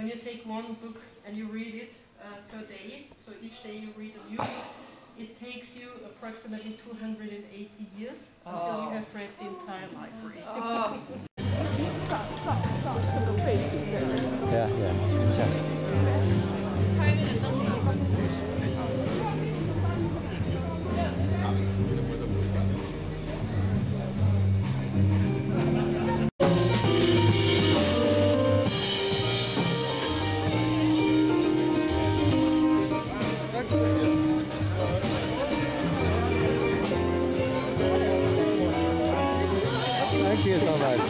when you take one book and you read it uh, per day, so each day you read a new book, it takes you approximately 280 years until you Oh. have read the entire library. Oh. You so much.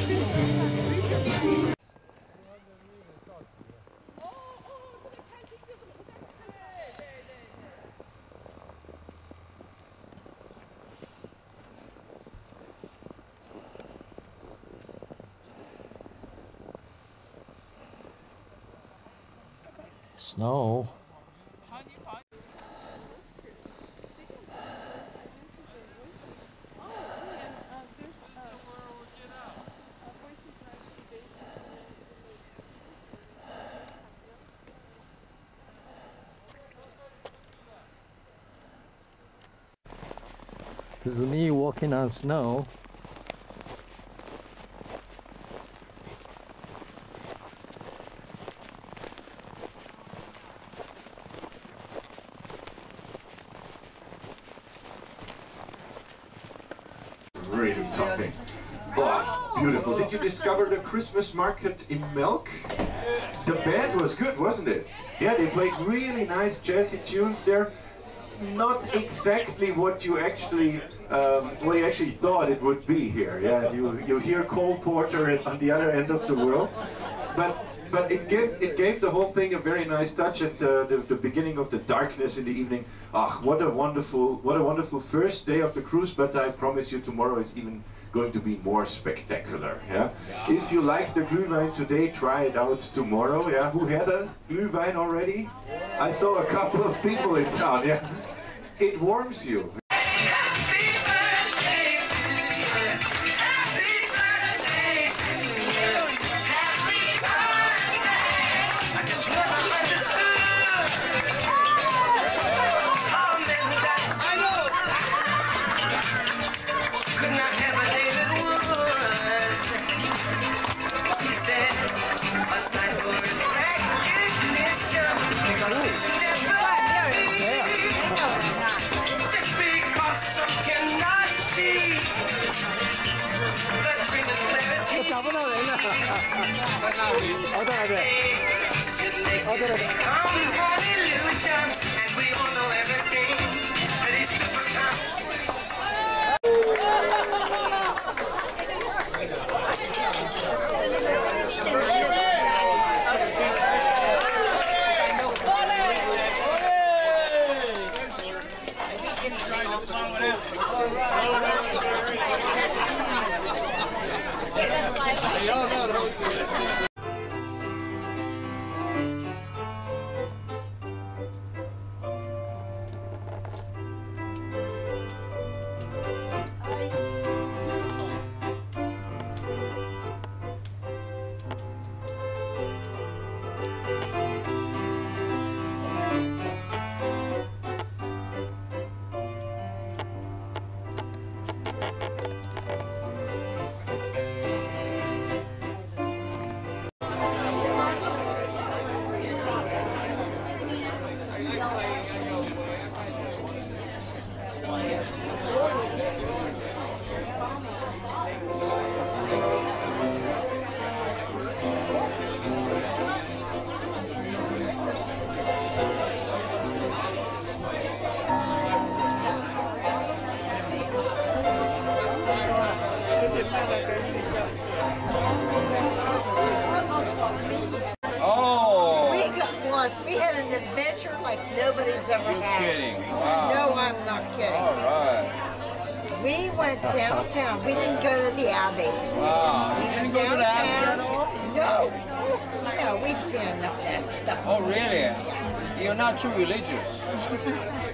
Snow. This is me walking on snow. Really something. Oh, beautiful. Did you discover the Christmas market in Melk? The band was good, wasn't it? Yeah, they played really nice jazzy tunes there. Not exactly what you actually, um, what you actually thought it would be here. Yeah, you you hear Cole Porter on the other end of the world, but but it gave it gave the whole thing a very nice touch at uh, the, the beginning of the darkness in the evening. Ah, what a wonderful what a wonderful first day of the cruise! But I promise you, tomorrow is even going to be more spectacular. Yeah. If you like the Glühwein today, try it out tomorrow. Yeah. Who had a Glühwein already? I saw a couple of people in town. Yeah. It warms you. i don't know. Oh, an adventure like nobody's ever you're had. kidding. Wow. No, I'm not kidding. All right. We went downtown. We didn't go to the Abbey. Wow. We You went didn't go to the Abbey at all? No. No, we've seen enough of that stuff. Oh, really? You're not too religious.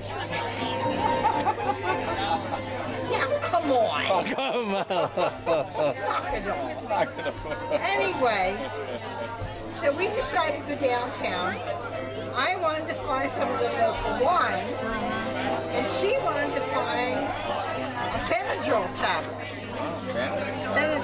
Now, come on. Oh, come on. Knock it off. Anyway, So we decided to go downtown. I wanted to find some of the local wine, and she wanted to find a Benadryl tablet. Oh, ben-